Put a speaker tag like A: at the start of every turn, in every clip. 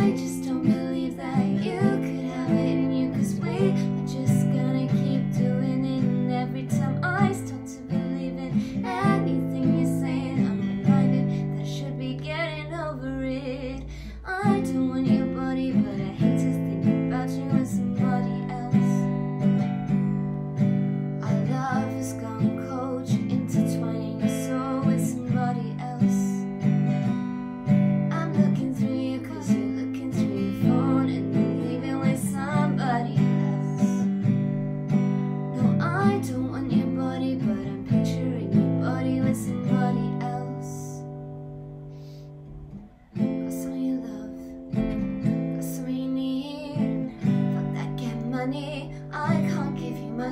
A: I just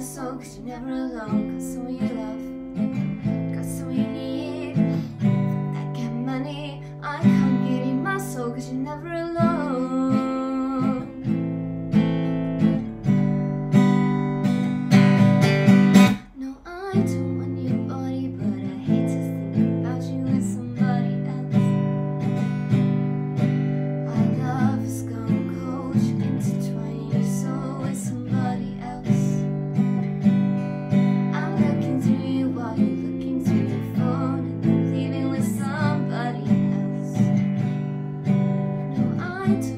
A: soul cause you're never alone Got someone you love, got someone you need That get money, I come in my soul cause you're never alone No, I don't. night.